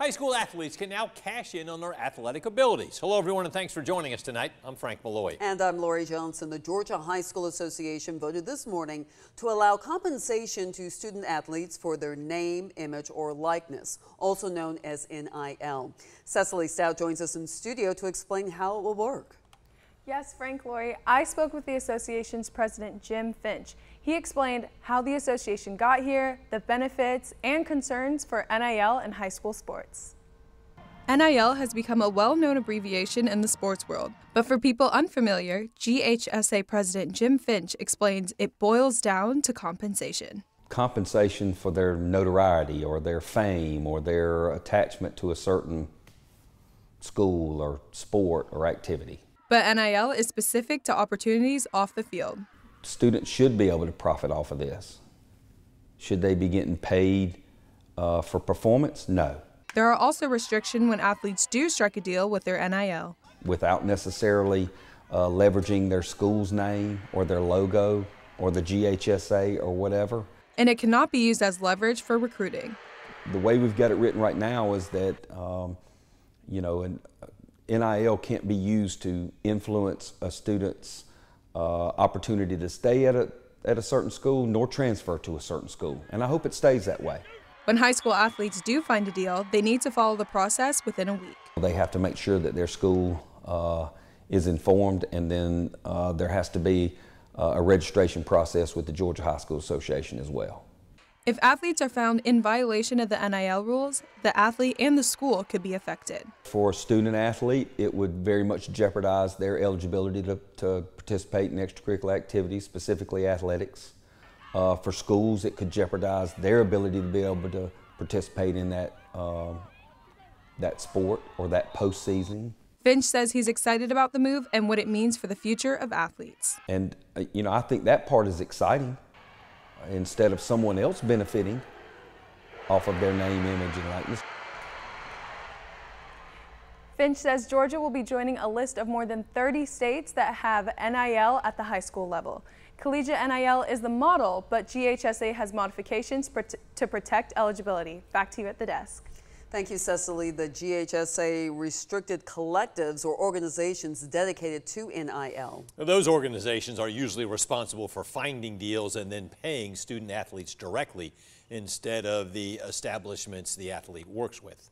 High school athletes can now cash in on their athletic abilities. Hello, everyone, and thanks for joining us tonight. I'm Frank Malloy. And I'm Lori Johnson. The Georgia High School Association voted this morning to allow compensation to student athletes for their name, image, or likeness, also known as NIL. Cecily Stout joins us in studio to explain how it will work. Yes, Frank Lori. I spoke with the association's president, Jim Finch. He explained how the association got here, the benefits, and concerns for NIL in high school sports. NIL has become a well known abbreviation in the sports world, but for people unfamiliar, GHSA President Jim Finch explains it boils down to compensation. Compensation for their notoriety or their fame or their attachment to a certain school or sport or activity. But NIL is specific to opportunities off the field. Students should be able to profit off of this. Should they be getting paid uh, for performance? No. There are also restrictions when athletes do strike a deal with their NIL. Without necessarily uh, leveraging their school's name or their logo or the GHSA or whatever. And it cannot be used as leverage for recruiting. The way we've got it written right now is that, um, you know, an, NIL can't be used to influence a student's uh, opportunity to stay at a, at a certain school nor transfer to a certain school. And I hope it stays that way. When high school athletes do find a deal, they need to follow the process within a week. They have to make sure that their school uh, is informed, and then uh, there has to be uh, a registration process with the Georgia High School Association as well. If athletes are found in violation of the NIL rules, the athlete and the school could be affected. For a student athlete, it would very much jeopardize their eligibility to, to participate in extracurricular activities, specifically athletics. Uh, for schools, it could jeopardize their ability to be able to participate in that, uh, that sport or that postseason. Finch says he's excited about the move and what it means for the future of athletes. And, uh, you know, I think that part is exciting instead of someone else benefiting off of their name, image, and likeness. Finch says Georgia will be joining a list of more than 30 states that have NIL at the high school level. Collegiate NIL is the model, but GHSA has modifications to protect eligibility. Back to you at the desk. Thank you, Cecily. The GHSA restricted collectives or organizations dedicated to NIL. Those organizations are usually responsible for finding deals and then paying student athletes directly instead of the establishments the athlete works with.